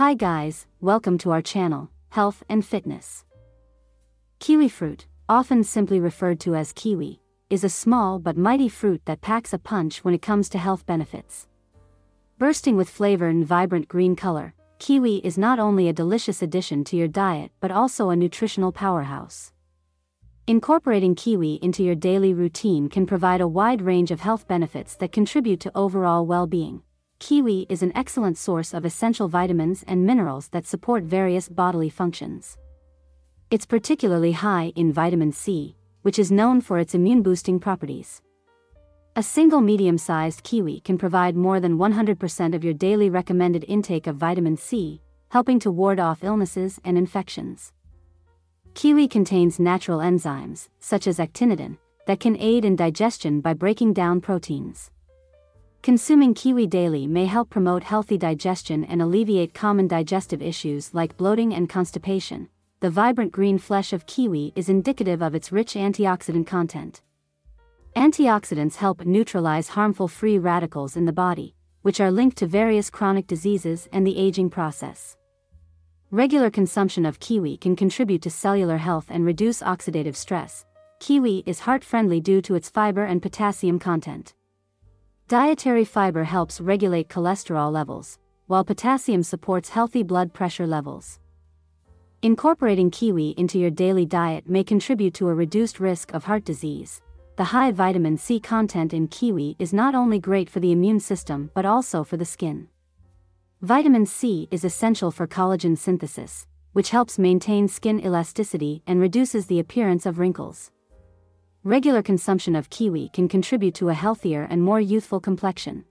Hi guys, welcome to our channel, Health and Fitness. Kiwi fruit, often simply referred to as kiwi, is a small but mighty fruit that packs a punch when it comes to health benefits. Bursting with flavor and vibrant green color, kiwi is not only a delicious addition to your diet but also a nutritional powerhouse. Incorporating kiwi into your daily routine can provide a wide range of health benefits that contribute to overall well being. Kiwi is an excellent source of essential vitamins and minerals that support various bodily functions. It's particularly high in vitamin C, which is known for its immune boosting properties. A single medium sized kiwi can provide more than 100% of your daily recommended intake of vitamin C, helping to ward off illnesses and infections. Kiwi contains natural enzymes, such as actinidin, that can aid in digestion by breaking down proteins. Consuming kiwi daily may help promote healthy digestion and alleviate common digestive issues like bloating and constipation. The vibrant green flesh of kiwi is indicative of its rich antioxidant content. Antioxidants help neutralize harmful free radicals in the body, which are linked to various chronic diseases and the aging process. Regular consumption of kiwi can contribute to cellular health and reduce oxidative stress. Kiwi is heart friendly due to its fiber and potassium content. Dietary fiber helps regulate cholesterol levels, while potassium supports healthy blood pressure levels. Incorporating kiwi into your daily diet may contribute to a reduced risk of heart disease. The high vitamin C content in kiwi is not only great for the immune system but also for the skin. Vitamin C is essential for collagen synthesis, which helps maintain skin elasticity and reduces the appearance of wrinkles. Regular consumption of kiwi can contribute to a healthier and more youthful complexion.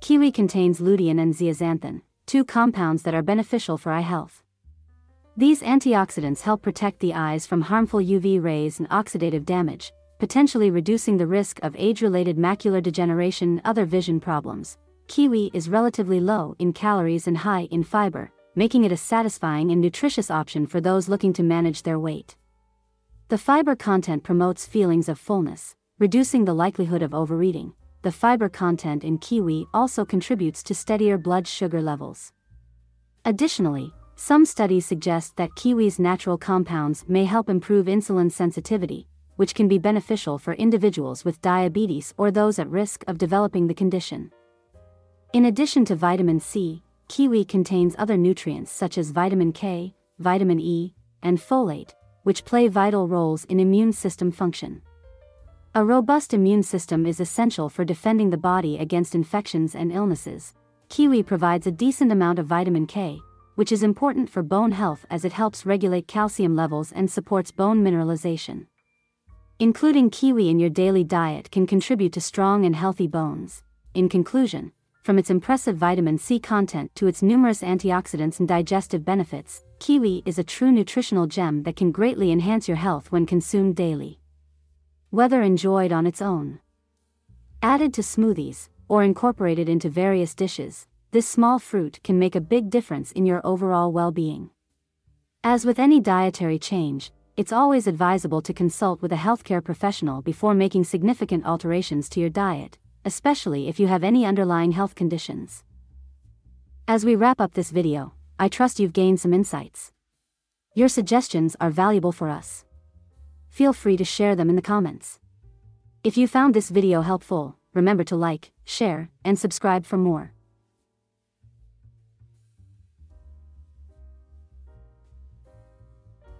Kiwi contains lutein and zeaxanthin, two compounds that are beneficial for eye health. These antioxidants help protect the eyes from harmful UV rays and oxidative damage, potentially reducing the risk of age related macular degeneration and other vision problems kiwi is relatively low in calories and high in fiber, making it a satisfying and nutritious option for those looking to manage their weight. The fiber content promotes feelings of fullness, reducing the likelihood of overeating. The fiber content in kiwi also contributes to steadier blood sugar levels. Additionally, some studies suggest that kiwi's natural compounds may help improve insulin sensitivity, which can be beneficial for individuals with diabetes or those at risk of developing the condition. In addition to vitamin C, kiwi contains other nutrients such as vitamin K, vitamin E, and folate, which play vital roles in immune system function. A robust immune system is essential for defending the body against infections and illnesses. Kiwi provides a decent amount of vitamin K, which is important for bone health as it helps regulate calcium levels and supports bone mineralization. Including kiwi in your daily diet can contribute to strong and healthy bones. In conclusion, from its impressive vitamin C content to its numerous antioxidants and digestive benefits, kiwi is a true nutritional gem that can greatly enhance your health when consumed daily. Whether enjoyed on its own, added to smoothies, or incorporated into various dishes, this small fruit can make a big difference in your overall well being. As with any dietary change, it's always advisable to consult with a healthcare professional before making significant alterations to your diet especially if you have any underlying health conditions. As we wrap up this video, I trust you've gained some insights. Your suggestions are valuable for us. Feel free to share them in the comments. If you found this video helpful, remember to like, share, and subscribe for more.